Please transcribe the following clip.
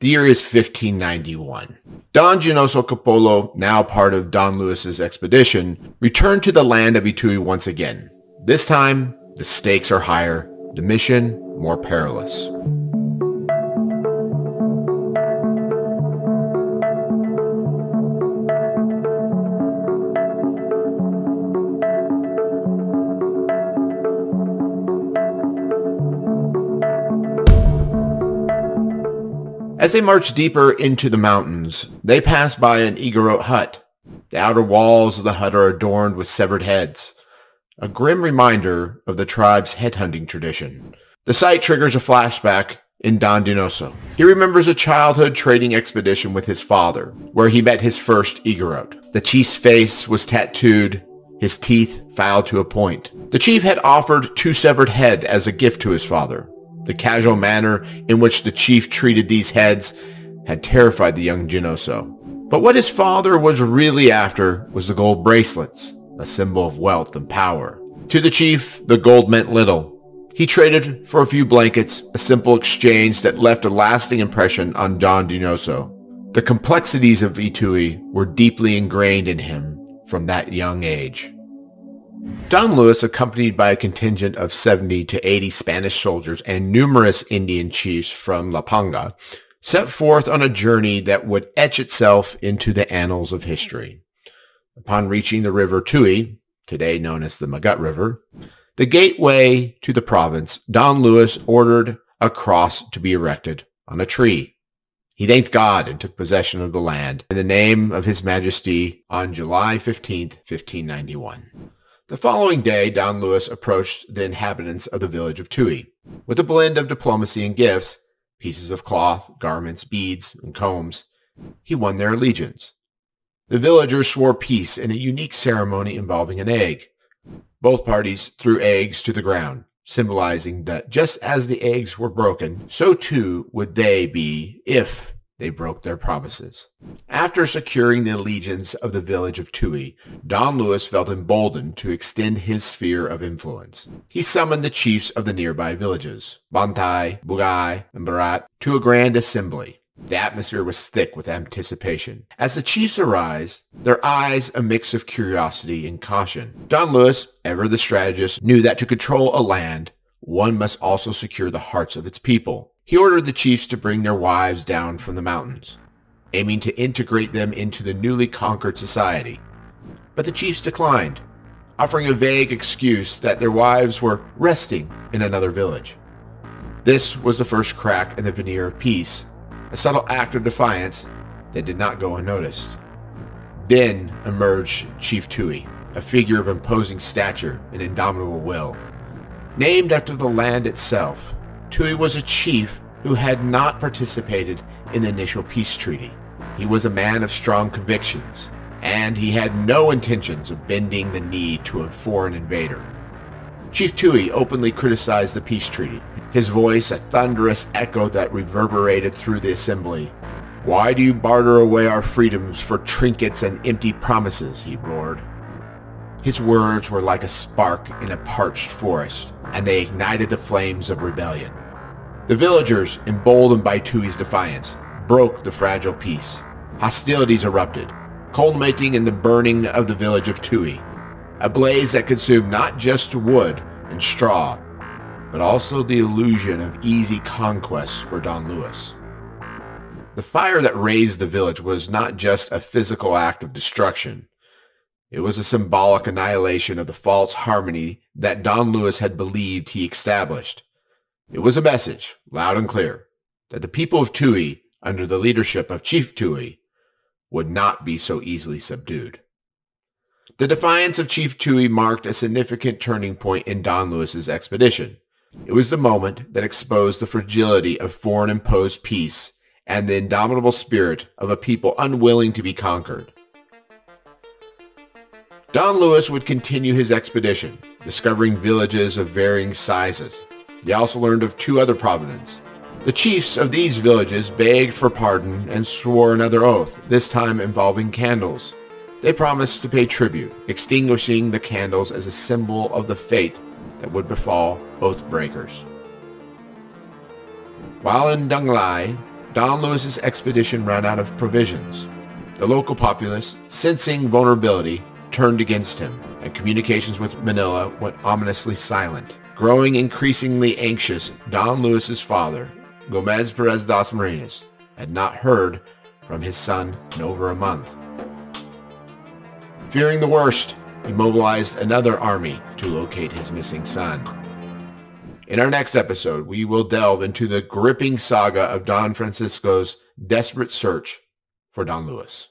The year is 1591. Don Dionisio Capolo, now part of Don Luis's expedition, returned to the land of Ituy once again. This time, the stakes are higher, the mission more perilous. As they march deeper into the mountains, they pass by an Igorot hut. The outer walls of the hut are adorned with severed heads, a grim reminder of the tribe's headhunting tradition. The sight triggers a flashback in Don Dionisio. He remembers a childhood trading expedition with his father, where he met his first Igorot. The chief's face was tattooed, his teeth filed to a point. The chief had offered two severed head as a gift to his father, the casual manner in which the chief treated these heads had terrified the young Dionisio. But what his father was really after was the gold bracelets, a symbol of wealth and power. To the chief, the gold meant little. He traded for a few blankets, a simple exchange that left a lasting impression on Don Dionisio. The complexities of Ituy were deeply ingrained in him from that young age. Don Luis, accompanied by a contingent of 70 to 80 Spanish soldiers and numerous Indian chiefs from La Panga, set forth on a journey that would etch itself into the annals of history. Upon reaching the river Tuy, today known as the Magat River, the gateway to the province, Don Luis ordered a cross to be erected on a tree. He thanked God and took possession of the land in the name of His Majesty on July 15, 1591. The following day, Don Luis approached the inhabitants of the village of Tuy. With a blend of diplomacy and gifts, pieces of cloth, garments, beads, and combs, he won their allegiance. The villagers swore peace in a unique ceremony involving an egg. Both parties threw eggs to the ground, symbolizing that just as the eggs were broken, so too would they be if they broke their promises. After securing the allegiance of the village of Tuy, Don Luis felt emboldened to extend his sphere of influence. He summoned the chiefs of the nearby villages, Bantai, Bugai, and Barat, to a grand assembly. The atmosphere was thick with anticipation. As the chiefs arrived, their eyes a mix of curiosity and caution. Don Luis, ever the strategist, knew that to control a land, one must also secure the hearts of its people. He ordered the chiefs to bring their wives down from the mountains, aiming to integrate them into the newly conquered society. But the chiefs declined, offering a vague excuse that their wives were resting in another village. This was the first crack in the veneer of peace, a subtle act of defiance that did not go unnoticed. Then emerged Chief Tuy, a figure of imposing stature and indomitable will. Named after the land itself, Tuy was a chief who had not participated in the initial peace treaty. He was a man of strong convictions, and he had no intentions of bending the knee to a foreign invader. Chief Tuy openly criticized the peace treaty, his voice a thunderous echo that reverberated through the assembly. Why do you barter away our freedoms for trinkets and empty promises? he roared. His words were like a spark in a parched forest, and they ignited the flames of rebellion. The villagers, emboldened by Tuy's defiance, broke the fragile peace. Hostilities erupted, culminating in the burning of the village of Tuy, a blaze that consumed not just wood and straw, but also the illusion of easy conquest for Don Luis. The fire that razed the village was not just a physical act of destruction. It was a symbolic annihilation of the false harmony that Don Luis had believed he established. It was a message, loud and clear, that the people of Tuy, under the leadership of Chief Tuy, would not be so easily subdued. The defiance of Chief Tuy marked a significant turning point in Don Luis's expedition. It was the moment that exposed the fragility of foreign-imposed peace and the indomitable spirit of a people unwilling to be conquered. Don Luis would continue his expedition, discovering villages of varying sizes, they also learned of two other providents. The chiefs of these villages begged for pardon and swore another oath, this time involving candles. They promised to pay tribute, extinguishing the candles as a symbol of the fate that would befall oath breakers. While in Dunglai, Don Luis's expedition ran out of provisions. The local populace, sensing vulnerability, turned against him, and communications with Manila went ominously silent. Growing increasingly anxious, Don Luis's father, Gomez Perez Dasmariñas, had not heard from his son in over a month. Fearing the worst, he mobilized another army to locate his missing son. In our next episode, we will delve into the gripping saga of Don Francisco's desperate search for Don Luis.